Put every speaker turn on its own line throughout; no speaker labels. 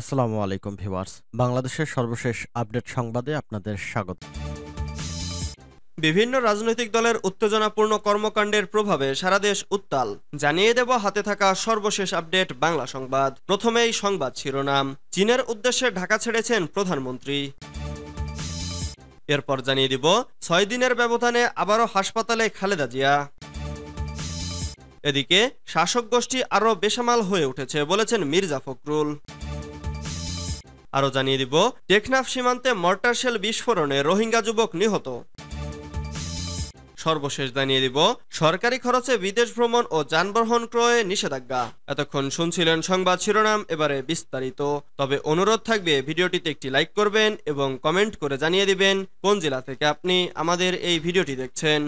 আসসালামু আলাইকুম ভিউয়ার্স। বাংলাদেশের সর্বশেষ আপডেট সংবাদে আপনাদের স্বাগত।
বিভিন্ন রাজনৈতিক দলের উত্তেজনাপূর্ণ কর্মকাণ্ডের প্রভাবে সারা দেশ উত্তাল। জানিয়ে দেব হাতে থাকা সর্বশেষ আপডেট বাংলা সংবাদ। প্রথমেই সংবাদ শিরোনাম। চীনের উদ্দেশ্যে ঢাকা ছেড়েছেন প্রধানমন্ত্রী। এরপর জানিয়ে দিব, ছয় দিনের ব্যবধানে আবারও হাসপাতালে খালেদা জিয়া। এদিকে, শাসক গোষ্ঠী আরও বেসামাল হয়ে উঠেছে বলেছেন মির্জা ফখরুল। আরও জানিয়ে দিব, টেকনাফ সীমান্তে মর্টার শেল বিস্ফোরণে রোহিঙ্গা যুবক নিহত। সর্বশেষ জানিয়ে দিব, সরকারি খরচে বিদেশ ভ্রমণ ও যানবাহন ক্রয়ে নিষেধাজ্ঞা। এতক্ষণ শুনছিলেন সংবাদ শিরোনাম, এবারে বিস্তারিত। তবে অনুরোধ থাকবে, ভিডিওটিতে একটি লাইক করবেন এবং কমেন্ট করে জানিয়ে দিবেন কোন জেলা থেকে আপনি আমাদের এই ভিডিওটি দেখছেন।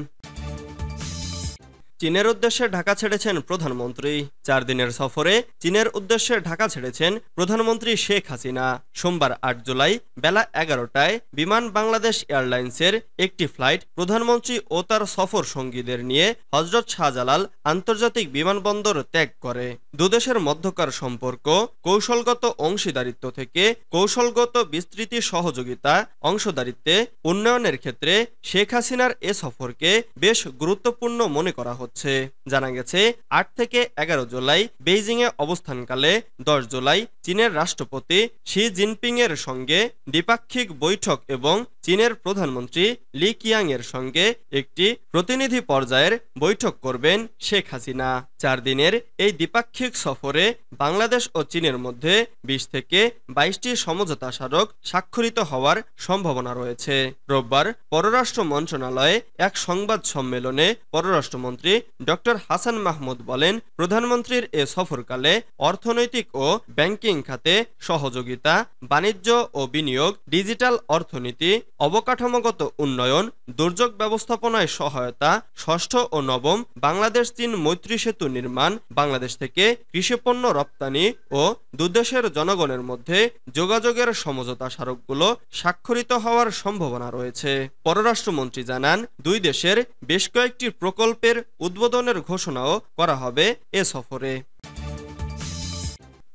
চীনের উদ্দেশ্যে ঢাকা ছেড়েছেন প্রধানমন্ত্রী। চার দিনের সফরে চীনের উদ্দেশ্যে ঢাকা ছেড়েছেন প্রধানমন্ত্রী শেখ হাসিনা। সোমবার আট জুলাই বেলা এগারোটায় বিমান বাংলাদেশ এয়ারলাইন্সের একটি ফ্লাইট প্রধানমন্ত্রী ও তার সফর সঙ্গীদের নিয়ে হজরত শাহজালাল আন্তর্জাতিক বিমানবন্দর ত্যাগ করে। দুদেশের মধ্যকার সম্পর্ক, কৌশলগত অংশীদারিত্ব থেকে কৌশলগত বিস্তৃতি সহযোগিতা, অংশদারিত্বে উন্নয়নের ক্ষেত্রে শেখ হাসিনার এ সফরকে বেশ গুরুত্বপূর্ণ মনে করা হচ্ছে হচ্ছে, জানা গেছে, আট থেকে এগারো জুলাই বেইজিংয়ে অবস্থানকালে, দশ জুলাই চীনের রাষ্ট্রপতি শি জিনপিং এর সঙ্গে দ্বিপাক্ষিক বৈঠক এবং চীনের প্রধানমন্ত্রী লি কিয়াং এর সঙ্গে একটি প্রতিনিধি পর্যায়ের বৈঠক করবেন শেখ হাসিনা। চার দিনের এই দ্বিপাক্ষিক সফরে বাংলাদেশ ও চীনের মধ্যে বিশ থেকে বাইশটি সমঝোতা স্মারক স্বাক্ষরিত হওয়ার সম্ভাবনা রয়েছে। রোববার পররাষ্ট্র মন্ত্রণালয়ে এক সংবাদ সম্মেলনে পররাষ্ট্রমন্ত্রী ডক্টর হাসান মাহমুদ বলেন, প্রধানমন্ত্রীর এ সফরকালে অর্থনৈতিক ও ব্যাংকিং খাতে সহযোগিতা, বাণিজ্য ও বিনিয়োগ, ডিজিটাল অর্থনীতি অবকাঠামোগত উন্নয়ন, দুর্যোগ ব্যবস্থাপনায় সহায়তা, ষষ্ঠ ও নবম বাংলাদেশ চীন মৈত্রী সেতু নির্মাণ, বাংলাদেশ থেকে কৃষিপণ্য রপ্তানি ও দুদেশের জনগণের মধ্যে যোগাযোগের সমঝোতা স্মারকগুলো স্বাক্ষরিত হওয়ার সম্ভাবনা রয়েছে। পররাষ্ট্রমন্ত্রী জানান, দুই দেশের বেশ কয়েকটি প্রকল্পের উদ্বোধনের ঘোষণাও করা হবে এ সফরে।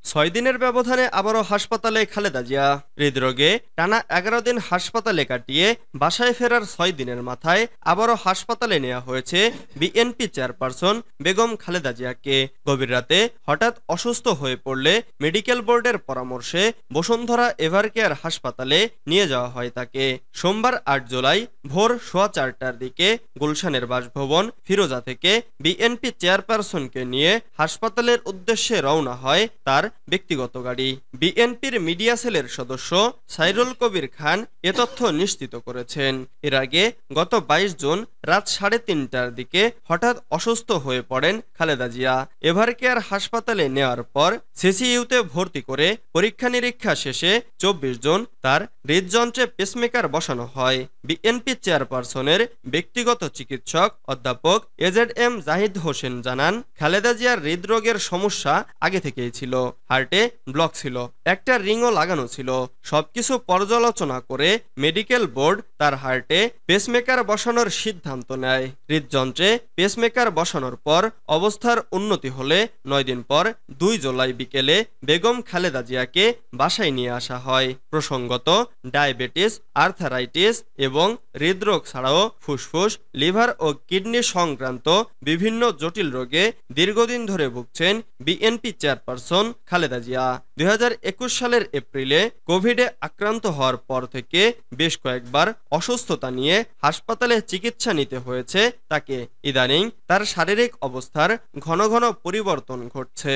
ছয় দিনের ব্যবধানে আবারও হাসপাতালে খালেদা জিয়া। হৃদরোগে টানা এগারো দিন হাসপাতালে কাটিয়ে বাসায় ফেরার ছয় দিনের মাথায় আবারও হাসপাতালে নেওয়া হয়েছে বিএনপি চেয়ারপারসন বেগম খালেদা জিয়াকে। গভীর রাতে হঠাৎ অসুস্থ হয়ে পড়লে মেডিকেল বোর্ডের পরামর্শে বসুন্ধরা এভারকেয়ার হাসপাতালে নিয়ে যাওয়া হয় তাকে। সোমবার আট জুলাই ভোর সোয়া চারটার দিকে গুলশানের বাসভবন ফিরোজা থেকে বিএনপি চেয়ারপারসনকে নিয়ে হাসপাতালের উদ্দেশ্যে রওনা হয় তার ব্যক্তিগত গাড়ি। বিএনপির মিডিয়া সেলের সদস্য সাইরুল কবির খান এ তথ্য নিশ্চিত করেছেন। এর আগে গত বাইশ জুন রাত সাড়ে তিনটার দিকে হঠাৎ অসুস্থ হয়ে পড়েন খালেদা জিয়া। এভার কেয়ার হাসপাতালে নেওয়ার পর সিসিইউতে ভর্তি করে পরীক্ষা নিরীক্ষা শেষে চব্বিশ জন তার হৃদযন্ত্রে পেসমেকার বসানো হয়। বিএনপি চেয়ারপারসনের ব্যক্তিগত চিকিৎসক অধ্যাপক এজেড এম জাহিদ হোসেন জানান, খালেদা জিয়ার হৃদরোগের সমস্যা আগে থেকেই ছিল, হার্টে ব্লক ছিল, একটা রিংও লাগানো ছিল। সবকিছু পর্যালোচনা করে মেডিকেল বোর্ড তার হার্টে পেসমেকার বসানোর সিদ্ধান্ত নেয়। হৃদযন্ত্রে পেসমেকার বসানোর পর অবস্থার উন্নতি হলে নয় দিন পর দুই জুলাই বিকেলে বেগম খালেদা জিয়াকে বাসায় নিয়ে আসা হয়। প্রসঙ্গত, ডায়াবেটিস, আর্থারাইটিস এবং হৃদরোগ ছাড়াও ফুসফুস, লিভার ও কিডনি সংক্রান্ত বিভিন্ন জটিল রোগে দীর্ঘদিন ধরে ভুগছেন বিএনপি চেয়ারপারসন খালেদা জিয়া। দুই হাজার একুশ সালের এপ্রিলে কোভিডে আক্রান্ত হওয়ার পর থেকে বেশ কয়েকবার অসুস্থতা নিয়ে হাসপাতালে চিকিৎসা নিতে হয়েছে তাকে ইদানিং তার শারীরিক অবস্থার ঘন ঘন পরিবর্তন ঘটছে।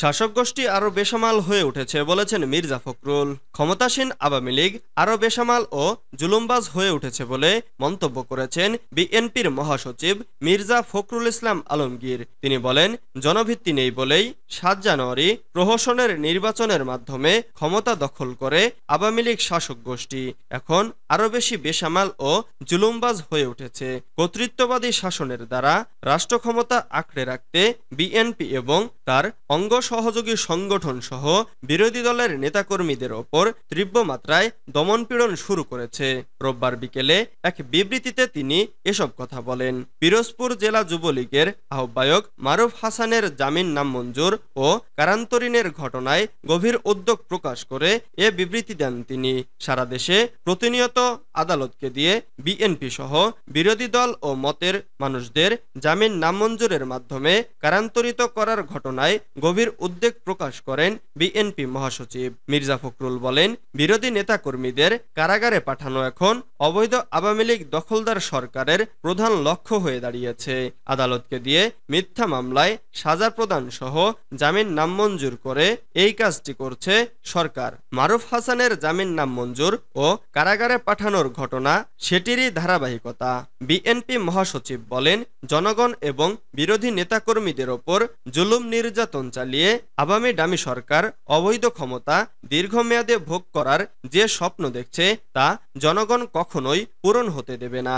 শাসক গোষ্ঠী আরও বেসামাল হয়ে উঠেছে বলেছেন মির্জা ফখরুল। ক্ষমতাসীন আওয়ামী লীগ আরও বেসামাল ও জুলুমবাজ হয়ে উঠেছে বলে মন্তব্য করেছেন বিএনপির মহাসচিব মির্জা ফখরুল ইসলাম আলমগীর। তিনি বলেন, জনভিত্তি নেই বলেই সাত জানুয়ারি প্রহসনের নির্বাচনের মাধ্যমে ক্ষমতা দখল করে আওয়ামী লীগ শাসক গোষ্ঠী। এখন আরও বেশি বেসামাল ও জুলুমবাজ হয়ে উঠেছে। কর্তৃত্ববাদী শাসনের দ্বারা রাষ্ট্র ক্ষমতা আঁকড়ে রাখতে বিএনপি এবং তার অঙ্গ সহযোগী সংগঠন সহ বিরোধী দলের নেতাকর্মীদের ওপর তীব্র মাত্রায় দমনপীড়ন শুরু করেছে। রোববার বিকেলে এক বিবৃতিতে তিনি এসব কথা বলেন। পিরোজপুর জেলা যুবলীগের আহ্বায়ক মারুফ হাসানের জামিন নামঞ্জুর ও কারান্তরিনের ঘটনায় গভীর উদ্যোগ প্রকাশ করে এ বিবৃতি দেন তিনি। সারা দেশে প্রতিনিয়ত আদালতকে দিয়ে বিএনপি সহ বিরোধী দল ও মতের মানুষদের জামিন নামঞ্জুরের মাধ্যমে কারান্তরিত করার ঘটনায় গভীর উদ্বেগ প্রকাশ করেন বিএনপি মহাসচিব। মির্জা ফখরুল বলেন, বিরোধী নেতাকর্মীদের কারাগারে পাঠানো এখন অবৈধ আওয়ামী লীগ দখলদার সরকারের প্রধান লক্ষ্য হয়ে দাঁড়িয়েছে। আদালতকে দিয়ে মিথ্যা মামলায় সাজা প্রদান সহ জামিন নামঞ্জুর করে এই কাজটি করছে সরকার। মারুফ হাসানের জামিন নামঞ্জুর ও কারাগারে পাঠানোর ঘটনা সেটিরই ধারাবাহিকতা। বিএনপি মহাসচিব বলেন, জনগণ এবং বিরোধী নেতাকর্মীদের ওপর জুলুম নির্যাতন চালিয়ে আবামী ডামি সরকার অবৈধ ক্ষমতা দীর্ঘমেয়াদে ভোগ করার যে স্বপ্ন দেখছে তা জনগণ কখনোই পূরণ হতে দেবে না।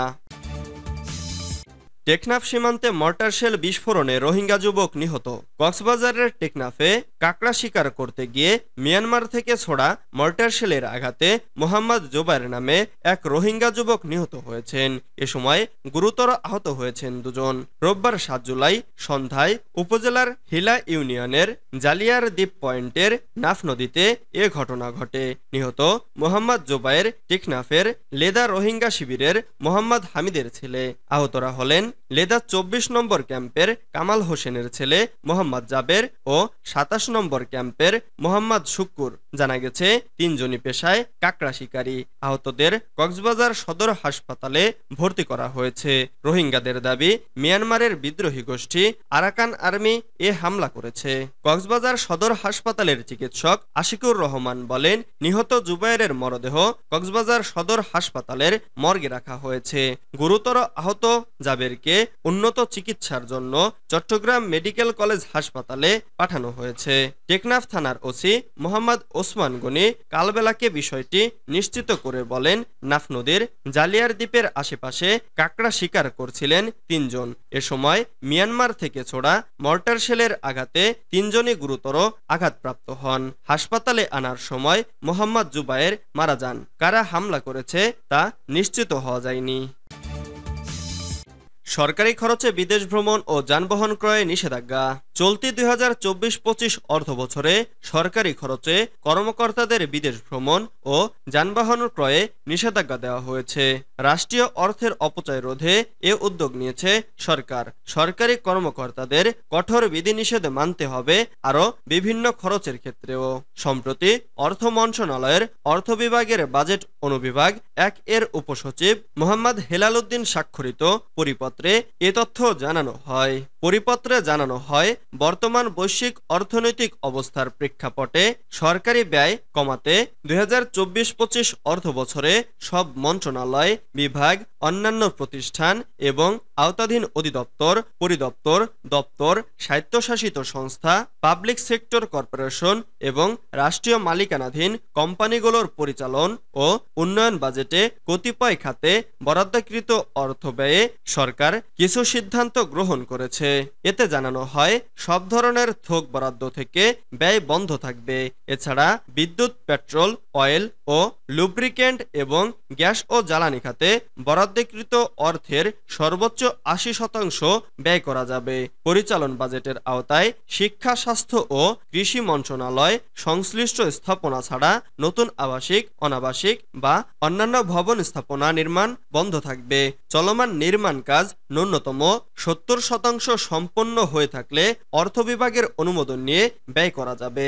টেকনাফ সীমান্তে মর্টার শেল বিস্ফোরণে রোহিঙ্গা যুবক নিহত। কক্সবাজারের টেকনাফে কাকড়া শিকার করতে গিয়ে মিয়ানমার থেকে ছোড়া মর্টার শেলের আঘাতে মোহাম্মদ জোবাইর নামে এক রোহিঙ্গা যুবক নিহত হয়েছেন। এ সময় গুরুতর আহত হয়েছেন দুজন। রোববার সাত জুলাই সন্ধ্যায় উপজেলার হিলা ইউনিয়নের জালিয়ার দ্বীপ পয়েন্টের নাফ নদীতে এ ঘটনা ঘটে। নিহত মোহাম্মদ জোবাইর টেকনাফের লেদা রোহিঙ্গা শিবিরের মোহাম্মদ হামিদের ছেলে। আহতরা হলেন লেদা চব্বিশ নম্বর ক্যাম্পের কামাল হোসেনের ছেলে মোহাম্মদ জাবের ও সাতাশ নম্বর ক্যাম্পের মোহাম্মদ শুক্কুর। জানা গেছে, তিনজনই পেশায় কাকড়া শিকারী। আহতদের কক্সবাজার সদর হাসপাতালে ভর্তি করা হয়েছে। রোহিঙ্গাদের দাবি, মিয়ানমারের বিদ্রোহী গোষ্ঠী আরাকান আর্মি এ হামলা করেছে। কক্সবাজার সদর হাসপাতালের চিকিৎসক আশিকুর রহমান বলেন, নিহত জুবাইরের মরদেহ কক্সবাজার সদর হাসপাতালের মর্গে রাখা হয়েছে। গুরুতর আহত জাবেরকে উন্নত চিকিৎসার জন্য চট্টগ্রাম মেডিকেল কলেজ হাসপাতালে পাঠানো হয়েছে। টেকনাফ থানার ওসি মোহাম্মদ ওসমান গনি কালবেলাকে বিষয়টি নিশ্চিত করে বলেন, নাফ নদীর জালিয়ার দ্বীপের আশেপাশে কাকড়া শিকার করছিলেন তিনজন। এ সময় মিয়ানমার থেকে ছোড়া মর্টার শেলের আঘাতে তিনজনই গুরুতর আঘাতপ্রাপ্ত হন। হাসপাতালে আনার সময় মোহাম্মদ জুবায়ের মারা যান। কারা হামলা করেছে তা নিশ্চিত হওয়া যায়নি। সরকারি খরচে বিদেশ ভ্রমণ ও যানবাহন ক্রয়ে নিষেধাজ্ঞা। চলতি দুই হাজার চব্বিশ পঁচিশ অর্থ বছরে সরকারি খরচে কর্মকর্তাদের বিদেশ ভ্রমণ ও যানবাহন ক্রয়ে নিষেধাজ্ঞা দেওয়া হয়েছে। রাষ্ট্রীয় অর্থের অপচয় রোধে এ উদ্যোগ নিয়েছে সরকার। সরকারি কর্মকর্তাদের কঠোর বিধিনিষেধ মানতে হবে আরও বিভিন্ন খরচের ক্ষেত্রেও। সম্প্রতি অর্থ মন্ত্রণালয়ের অর্থ বিভাগের বাজেট অনুবিভাগ এক এর উপসচিব মোহাম্মদ হেলাল উদ্দিন স্বাক্ষরিত পরিপত্রে এ তথ্য জানানো হয়। পরিপত্রে জানানো হয় বর্তমান বৈশ্বিক অর্থনৈতিক অবস্থার প্রেক্ষাপটে সরকারি ব্যয় কমাতে দুই হাজার চব্বিশ পঁচিশ অর্থ বছরে সব মন্ত্রণালয়, বিভাগ অন্যান্য প্রতিষ্ঠান এবং আওতাধীন অধিদপ্তর, পরিদপ্তর, দপ্তর, স্বায়ত্তশাসিত সংস্থা, পাবলিক সেক্টর কর্পোরেশন এবং রাষ্ট্রীয় মালিকানাধীন কোম্পানিগুলোর পরিচালন ও উন্নয়ন বাজেটে কতিপয় খাতে বরাদ্দকৃত অর্থ ব্যয়ে সরকার কিছু সিদ্ধান্ত গ্রহণ করেছে। এতে জানানো হয়, সব ধরনের থোক বরাদ্দ থেকে ব্যয় বন্ধ থাকবে। এছাড়া বিদ্যুৎ, পেট্রোল অয়েল ও লুব্রিকেন্ট এবং গ্যাস ও জ্বালানি খাতে বরাদ্দকৃত অর্থের সর্বোচ্চ আশি শতাংশ ব্যয় করা যাবে। পরিচালন বাজেটের আওতায় শিক্ষা, স্বাস্থ্য ও কৃষি মন্ত্রণালয় সংশ্লিষ্ট স্থাপনা ছাড়া নতুন আবাসিক, অনাবাসিক বা অন্যান্য ভবন স্থাপনা নির্মাণ বন্ধ থাকবে। চলমান নির্মাণ কাজ ন্যূনতম সত্তর শতাংশ সম্পন্ন হয়ে থাকলে অর্থ বিভাগের অনুমোদন নিয়ে ব্যয় করা যাবে।